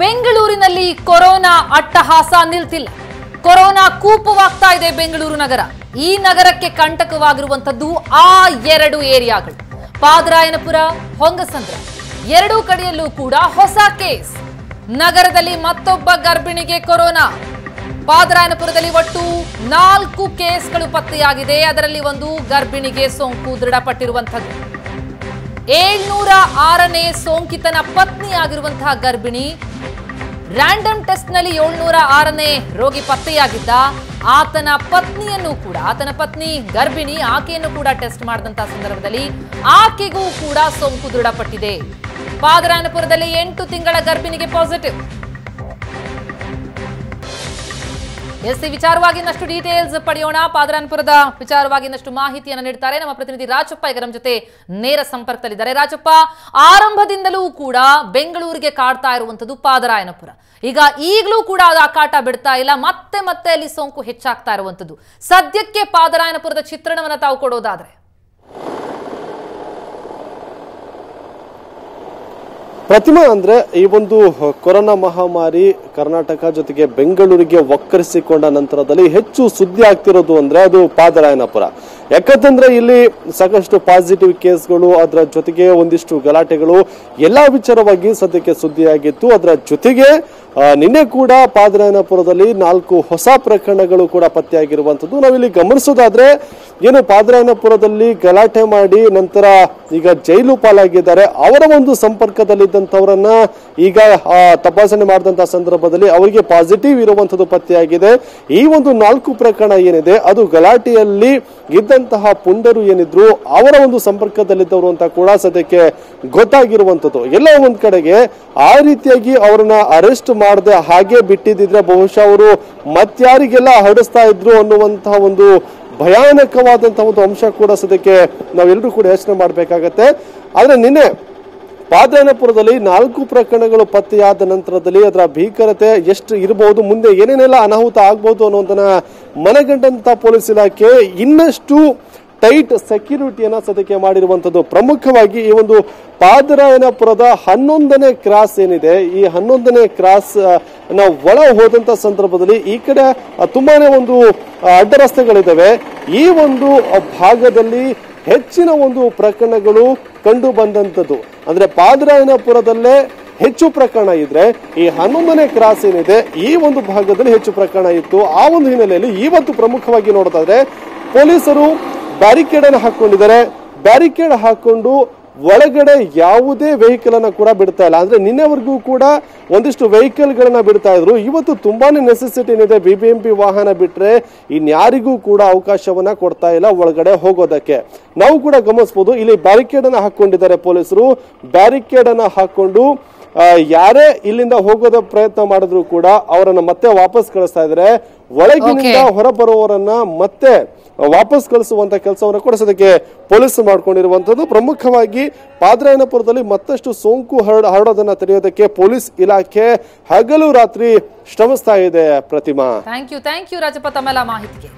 ಬೆಂಗಳೂರಿನಲ್ಲಿ corona ಅಟ್ಟಹಾಸ ನಿಲ್ತಿಲ್ಲ. Corona ಕೂಪವಾಗ್ತಾ ಇದೆ ಬೆಂಗಳೂರು ನಗರ. ಈ ನಗರಕ್ಕೆ ಕಂಟಕವಾಗಿರುವಂತದ್ದು ಆ ಎರಡು ಏರಿಯಾಗಳು. ಪಾದರಾಯನಪುರ, ಹೊಂಗಸಂದ್ರ. ಎರಡೂ ಕಡೆಯಲ್ಲೂ ಕೂಡ ಹೊಸ ಕೇಸ್. ನಗರದಲ್ಲಿ ಮತ್ತೊಬ್ಬ ಗರ್ಭಿಣಿಗೆ ಕೊರೋನಾ. ಪಾದರಾಯನಪುರದಲ್ಲಿ ಒಟ್ಟು ನಾಲ್ಕು ಕೇಸ್ಗಳು ಪತ್ತೆಯಾಗಿದೆ. ಅದರಲ್ಲಿ ಒಂದು ಗರ್ಭಿಣಿಗೆ ಸೋಂಕು ದೃಢಪಟ್ಟಿರುವಂಥದ್ದು. ಏಳ್ನೂರ ಆರನೇ ಸೋಂಕಿತನ ಪತ್ನಿಯಾಗಿರುವಂತಹ ಗರ್ಭಿಣಿ ರ್ಯಾಂಡಮ್ ಟೆಸ್ಟ್ನಲ್ಲಿ ಏಳ್ನೂರ ಆರನೇ ರೋಗಿ ಪತ್ತೆಯಾಗಿದ್ದ ಆತನ ಪತ್ನಿಯನ್ನು ಕೂಡ, ಆತನ ಪತ್ನಿ ಗರ್ಭಿಣಿ, ಆಕೆಯನ್ನು ಕೂಡ ಟೆಸ್ಟ್ ಮಾಡಿದಂತಹ ಸಂದರ್ಭದಲ್ಲಿ ಆಕೆಗೂ ಕೂಡ ಸೋಂಕು ದೃಢಪಟ್ಟಿದೆ. ಪಾದರಾಯನಪುರದಲ್ಲಿ ಎಂಟು ತಿಂಗಳ ಗರ್ಭಿಣಿಗೆ ಪಾಸಿಟಿವ್. ಎಸ್ ವಿಚಾರವಾಗಿ ಇನ್ನಷ್ಟು ಡೀಟೇಲ್ಸ್ ಪಡೆಯೋಣ. ಪಾದರಾನ್ಪುರದ ವಿಚಾರವಾಗಿ ಇನ್ನಷ್ಟು ಮಾಹಿತಿಯನ್ನು ನೀಡ್ತಾರೆ. ನಮ್ಮ ಪ್ರತಿನಿಧಿ ರಾಜಪ್ಪ ಈಗ ನಮ್ಮ ಜೊತೆ ನೇರ ಸಂಪರ್ಕದಲ್ಲಿದ್ದಾರೆ. ರಾಜಪ್ಪ, ಆರಂಭದಿಂದಲೂ ಕೂಡ ಬೆಂಗಳೂರಿಗೆ ಕಾಡ್ತಾ ಇರುವಂತದ್ದು ಪಾದರಾಯನಪುರ. ಈಗ ಈಗಲೂ ಕೂಡ ಅದು ಆ ಕಾಟ ಬಿಡ್ತಾ ಇಲ್ಲ. ಮತ್ತೆ ಮತ್ತೆ ಅಲ್ಲಿ ಸೋಂಕು ಹೆಚ್ಚಾಗ್ತಾ ಇರುವಂತದ್ದು ಸದ್ಯಕ್ಕೆ ಪಾದರಾಯನಪುರದ ಚಿತ್ರಣವನ್ನು ತಾವು ಕೊಡೋದಾದ್ರೆ? ಪ್ರತಿಮಾ ಅಂದ್ರೆ ಈ ಒಂದು ಕೊರೋನಾ ಮಹಾಮಾರಿ ಕರ್ನಾಟಕ ಜೊತೆಗೆ ಬೆಂಗಳೂರಿಗೆ ಒಕ್ಕರಿಸಿಕೊಂಡ ನಂತರದಲ್ಲಿ ಹೆಚ್ಚು ಸುದ್ದಿ ಆಗ್ತಿರೋದು ಅಂದ್ರೆ ಅದು ಪಾದರಾಯನಪುರ. ಯಾಕಂತಂದ್ರೆ ಇಲ್ಲಿ ಸಾಕಷ್ಟು ಪಾಸಿಟಿವ್ ಕೇಸ್ಗಳು ಅದರ ಜೊತೆಗೆ ಒಂದಿಷ್ಟು ಗಲಾಟೆಗಳು ಎಲ್ಲಾ ವಿಚಾರವಾಗಿ ಸದ್ಯಕ್ಕೆ ಸುದ್ದಿಯಾಗಿತ್ತು. ಅದರ ಜೊತೆಗೆ ನಿನ್ನೆ ಕೂಡ ಪಾದರಾಯನಪುರದಲ್ಲಿ ನಾಲ್ಕು ಹೊಸ ಪ್ರಕರಣಗಳು ಕೂಡ ಪತ್ತೆಯಾಗಿರುವಂತದ್ದು ನಾವಿಲ್ಲಿ ಗಮನಿಸೋದಾದ್ರೆ ಏನು ಪಾದ್ರಾಯನಪುರದಲ್ಲಿ ಗಲಾಟೆ ಮಾಡಿ ನಂತರ ಈಗ ಜೈಲು ಪಾಲಾಗಿದ್ದಾರೆ. ಅವರ ಒಂದು ಸಂಪರ್ಕದಲ್ಲಿದ್ದಂಥವರನ್ನ ಈಗ ತಪಾಸಣೆ ಮಾಡಿದಂತಹ ಸಂದರ್ಭದಲ್ಲಿ ಅವರಿಗೆ ಪಾಸಿಟಿವ್ ಇರುವಂತದ್ದು ಪತ್ತೆಯಾಗಿದೆ. ಈ ಒಂದು ನಾಲ್ಕು ಪ್ರಕರಣ ಏನಿದೆ, ಅದು ಗಲಾಟೆಯಲ್ಲಿ ಇದ್ದಂತಹ ಪುಂಡರು ಏನಿದ್ರು, ಅವರ ಒಂದು ಸಂಪರ್ಕದಲ್ಲಿದ್ದವರು ಅಂತ ಕೂಡ ಸದ್ಯಕ್ಕೆ ಗೊತ್ತಾಗಿರುವಂತದ್ದು ಎಲ್ಲ ಒಂದ್ ಕಡೆಗೆ ಆ ರೀತಿಯಾಗಿ ಅವರನ್ನ ಅರೆಸ್ಟ್ ಮಾಡದೆ ಹಾಗೆ ಬಿಟ್ಟಿದ್ರೆ ಬಹುಶಃ ಅವರು ಮತ್ಯಾರಿಗೆಲ್ಲ ಹರಡಿಸ್ತಾ ಇದ್ರು ಅನ್ನುವಂತಹ ಒಂದು ಭಯಾನಕವಾದಂತಹ ಒಂದು ಅಂಶ ಕೂಡ ಸದ್ಯಕ್ಕೆ ನಾವೆಲ್ಲರೂ ಕೂಡ ಯೋಚನೆ ಮಾಡಬೇಕಾಗತ್ತೆ. ಆದರೆ ನಿನ್ನೆ ಪಾದ್ರಾಯನಪುರದಲ್ಲಿ ನಾಲ್ಕು ಪ್ರಕರಣಗಳು ಪತ್ತೆಯಾದ ನಂತರದಲ್ಲಿ ಅದರ ಭೀಕರತೆ ಎಷ್ಟು ಇರಬಹುದು ಮುಂದೆ ಏನೇನೆಲ್ಲ ಅನಾಹುತ ಆಗ್ಬೋದು ಅನ್ನೋದನ್ನ ಮನಗಂಡಂತ ಪೊಲೀಸ್ ಇಲಾಖೆ ಇನ್ನಷ್ಟು ಟೈಟ್ ಸೆಕ್ಯೂರಿಟಿಯನ್ನು ಸದ್ಯಕ್ಕೆ ಮಾಡಿರುವಂತದ್ದು. ಪ್ರಮುಖವಾಗಿ ಈ ಒಂದು ಪಾದರಾಯನಪುರದ ಹನ್ನೊಂದನೇ ಕ್ರಾಸ್ ಏನಿದೆ, ಈ ಹನ್ನೊಂದನೇ ಕ್ರಾಸ್ನ ಒಳ ಹೋದಂತ ಸಂದರ್ಭದಲ್ಲಿ ಈ ಕಡೆ ತುಂಬಾನೇ ಒಂದು ಅಡ್ಡ ರಸ್ತೆಗಳಿದ್ದಾವೆ ಈ ಒಂದು ಭಾಗದಲ್ಲಿ ಹೆಚ್ಚಿನ ಒಂದು ಪ್ರಕರಣಗಳು ಕಂಡು ಬಂದಂಥದ್ದು ಅಂದ್ರೆ ಪಾದರಾಯನಪುರದಲ್ಲೇ ಹೆಚ್ಚು ಪ್ರಕರಣ ಇದ್ರೆ, ಈ ಹನ್ನೊಂದನೇ ಕ್ರಾಸ್ ಏನಿದೆ, ಈ ಒಂದು ಭಾಗದಲ್ಲಿ ಹೆಚ್ಚು ಪ್ರಕರಣ ಇತ್ತು. ಆ ಒಂದು ಹಿನ್ನೆಲೆಯಲ್ಲಿ ಇವತ್ತು ಪ್ರಮುಖವಾಗಿ ನೋಡೋದಾದ್ರೆ, ಪೊಲೀಸರು ಬ್ಯಾರಿಕೇಡ್ ಅನ್ನು ಹಾಕೊಂಡಿದ್ದಾರೆ. ಬ್ಯಾರಿಕೇಡ್ ಹಾಕೊಂಡು ಒಳಗಡೆ ಯಾವುದೇ ವೆಹಿಕಲ್ ಅನ್ನ ಕೂಡ ಬಿಡ್ತಾ ಇಲ್ಲ. ಅಂದ್ರೆ ನಿನ್ನೆವರೆಗೂ ಕೂಡ ಒಂದಿಷ್ಟು ವೆಹಿಕಲ್ ಗಳನ್ನ ಬಿಡ್ತಾ ಇದ್ರು. ಇವತ್ತು ತುಂಬಾನೇ ನೆಸೆಸಿಟಿ ಏನಿದೆ? ಬಿಬಿಎಂಪಿ ವಾಹನ ಬಿಟ್ರೆ ಇನ್ಯಾರಿಗೂ ಕೂಡ ಅವಕಾಶವನ್ನ ಕೊಡ್ತಾ ಇಲ್ಲ ಒಳಗಡೆ ಹೋಗೋದಕ್ಕೆ. ನಾವು ಕೂಡ ಗಮನಿಸಬಹುದು ಇಲ್ಲಿ ಬ್ಯಾರಿಕೇಡ್ ಅನ್ನ ಹಾಕೊಂಡಿದ್ದಾರೆ ಪೊಲೀಸರು. ಬ್ಯಾರಿಕೇಡ್ ಅನ್ನ ಹಾಕೊಂಡು ಯಾರೇ ಇಲ್ಲಿಂದ ಹೋಗೋದ ಪ್ರಯತ್ನ ಮಾಡಿದ್ರು ಕೂಡ ಅವರನ್ನ ಮತ್ತೆ ವಾಪಸ್ ಕಳಿಸ್ತಾ ಇದ್ದಾರೆ. ಒಳಗಿನಿಂದ. ಹೊರಬರುವವರನ್ನ ಮತ್ತೆ ವಾಪಸ್ ಕಳಿಸುವಂತ ಕೆಲಸವನ್ನು ಕೂಡ ಸದ್ಯಕ್ಕೆ ಪೊಲೀಸ್ ಮಾಡ್ಕೊಂಡಿರುವಂತದ್ದು. ಪ್ರಮುಖವಾಗಿ ಪಾದ್ರಾಯನಪುರದಲ್ಲಿ ಮತ್ತಷ್ಟು ಸೋಂಕು ಹರಡ, ಹರಡೋದನ್ನ ತಡೆಯೋದಕ್ಕೆ ಪೊಲೀಸ್ ಇಲಾಖೆ ಹಗಲು ರಾತ್ರಿ ಶ್ರಮಿಸ್ತಾ ಇದೆ Pratima. Thank you thank you Rajappa, ತಮ್ಮೆಲ್ಲ ಮಾಹಿತಿಗೆ.